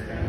Amen.